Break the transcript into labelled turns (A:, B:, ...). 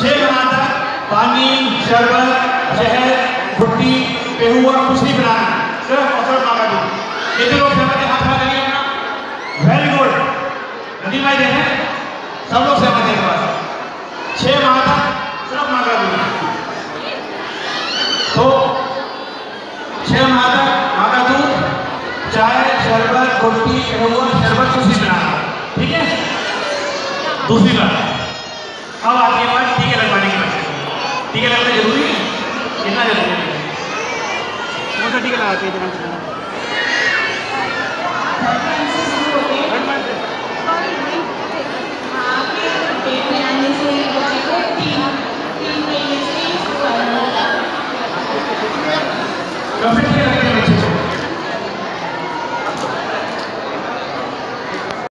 A: छह तक पानी, शरबत भुट्टी कुछ नहीं पिलाना सिर्फ़ सिर्फ़ मांगा दूध कितने लोग हाथ खड़ा करिए अपना वेरी गुड नदी भाई देखें सब लोग दूध तो दूध चाय, शरबत पेहुआ शरबत पिलाना ठीक है? दूसरी बात अब आती है बात टीके लगवाने की बात टीके लगना ज़रूरी है? कितना ज़रूरी है?
B: कौन सा टीका लगाते हैं